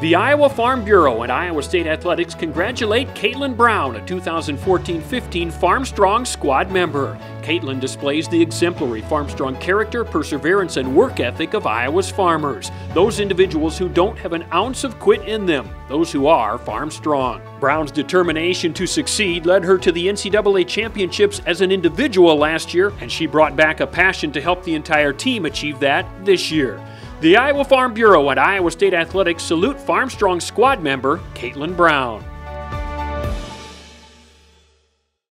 The Iowa Farm Bureau and Iowa State Athletics congratulate Caitlin Brown, a 2014 15 Farm Strong squad member. Caitlin displays the exemplary Farm Strong character, perseverance, and work ethic of Iowa's farmers. Those individuals who don't have an ounce of quit in them, those who are Farm Strong. Brown's determination to succeed led her to the NCAA championships as an individual last year, and she brought back a passion to help the entire team achieve that this year. The Iowa Farm Bureau and Iowa State Athletics salute Farmstrong squad member Caitlin Brown.